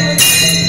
Yeah.